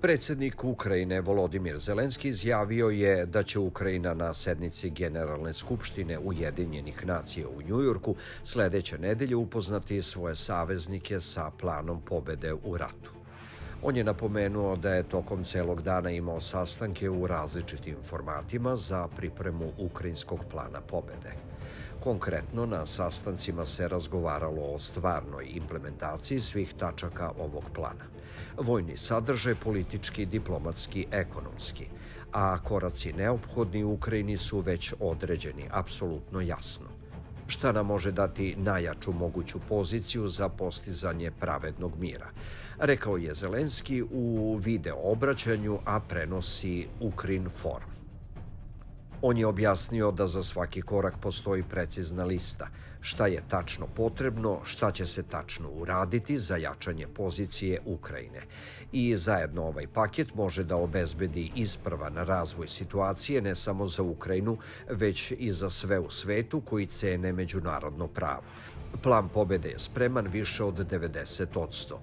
Predsednik Ukrajine Volodimir Zelenski izjavio je da će Ukrajina na sednici Generalne skupštine Ujedinjenih nacija u Njujorku sledeće nedelje upoznati svoje saveznike sa planom pobede u ratu. On je napomenuo da je tokom celog dana imao sastanke u različitim formatima za pripremu ukrajinskog plana pobede. Konkretno, na sastancima se razgovaralo o stvarnoj implementaciji svih tačaka ovog plana. Vojni sadržaj, politički, diplomatski, ekonomski, a koraci neophodni u Ukrajini su već određeni, apsolutno jasno. Šta nam može dati najjaču moguću poziciju za postizanje pravednog mira? Rekao je Zelenski u video obraćanju, a prenosi Ukrin Forum. On je objasnio da za svaki korak postoji precizna lista, šta je tačno potrebno, šta će se tačno uraditi za jačanje pozicije Ukrajine. I zajedno ovaj paket može da obezbedi ispravan razvoj situacije ne samo za Ukrajinu, već i za sve u svetu koji cene međunarodno pravo. Plan pobede je spreman više od 90%.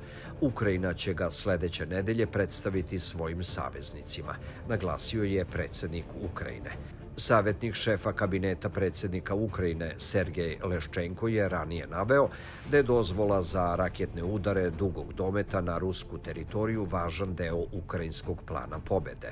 Ukrajina će ga sledeće nedelje predstaviti svojim saveznicima, naglasio je predsednik Ukrajine. Savetnik šefa kabineta predsednika Ukrajine Sergej Leščenko je ranije naveo da je dozvola za raketne udare dugog dometa na rusku teritoriju važan deo ukrajinskog plana pobede.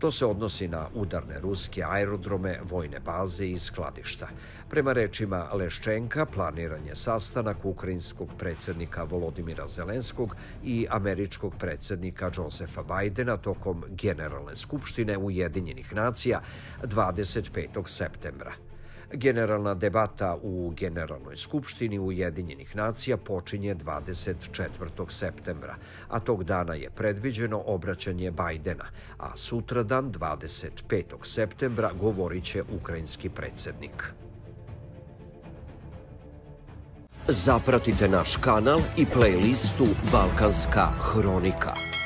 To se odnosi na udarne ruske aerodrome, vojne baze i skladišta. Prema rečima Leščenka, planiran je sastanak ukrajinskog predsednika Volodimira Zelenskog i američkog predsednika Josefa Bajdena tokom Generalne skupštine Ujedinjenih nacija 25. septembra. Generalna debata u Generalnoj skupštini Ujedinjenih nacija počinje 24. septembra, a tog dana je predviđeno obraćanje Bajdena, a sutradan 25. septembra govorit će ukrajinski predsednik. Zapratite naš kanal i playlistu Balkanska hronika.